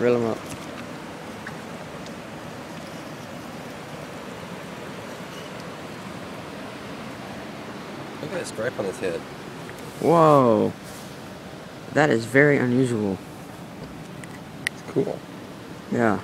Reel him up. Look at that stripe on his head. Whoa. That is very unusual. It's cool. Yeah.